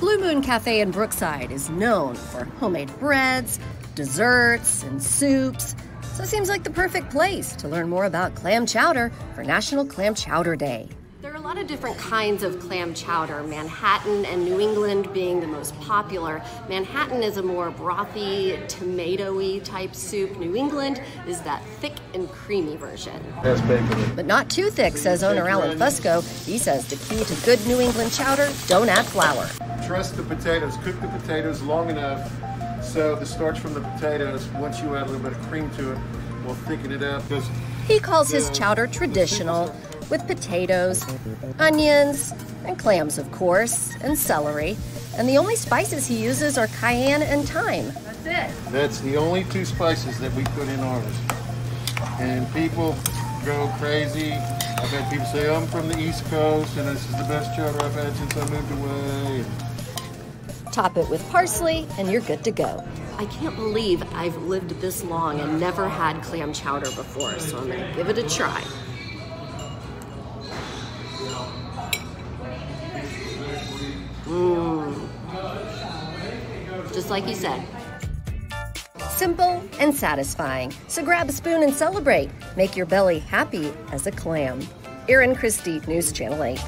Blue Moon Cafe in Brookside is known for homemade breads, desserts, and soups, so it seems like the perfect place to learn more about clam chowder for National Clam Chowder Day. There are a lot of different kinds of clam chowder, Manhattan and New England being the most popular. Manhattan is a more brothy, tomatoey type soup. New England is that thick and creamy version. But not too thick, says owner Alan Fusco. He says the key to good New England chowder, don't add flour. Trust the potatoes, cook the potatoes long enough so the starch from the potatoes, once you add a little bit of cream to it, will thicken it up. He calls his chowder traditional with potatoes, onions, and clams, of course, and celery. And the only spices he uses are cayenne and thyme. That's it. That's the only two spices that we put in ours. And people go crazy. I've had people say, I'm from the East Coast and this is the best chowder I've had since I moved away. Top it with parsley, and you're good to go. I can't believe I've lived this long and never had clam chowder before, so I'm gonna give it a try. Just like you said. Simple and satisfying. So grab a spoon and celebrate. Make your belly happy as a clam. Erin Christy, News Channel 8.